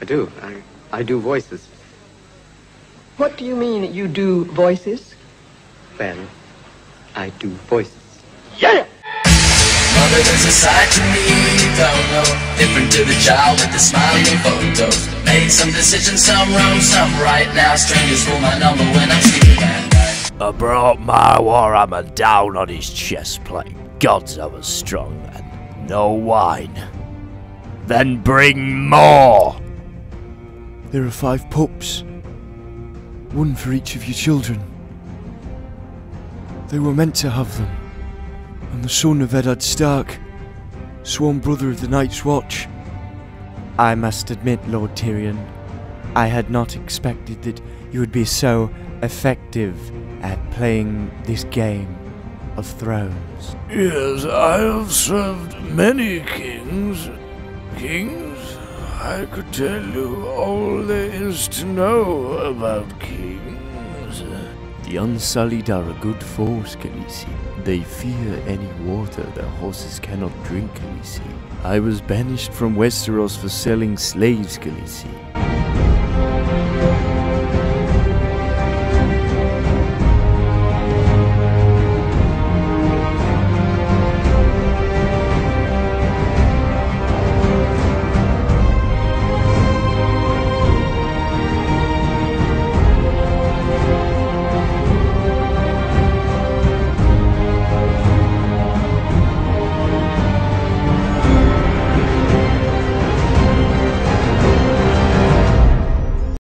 I do. I, I do voices. What do you mean you do voices? Well, I do voices. Yeah! Mother, there's a side to me you don't know Different to the child with the smiling photos Made some decisions, some wrong, some right Now strangers call my number when I'm sleeping at night I brought my warhammer down on his chest plate. Gods I was strong and no wine. Then bring more! There are five pups. One for each of your children. They were meant to have them. I'm the son of Eddard Stark, sworn brother of the Night's Watch. I must admit, Lord Tyrion, I had not expected that you would be so effective at playing this game of thrones. Yes, I have served many kings. Kings? I could tell you all there is to know about kings. The Unsullied are a good force, Khaleesi. They fear any water their horses cannot drink, Khaleesi. I was banished from Westeros for selling slaves, Khaleesi.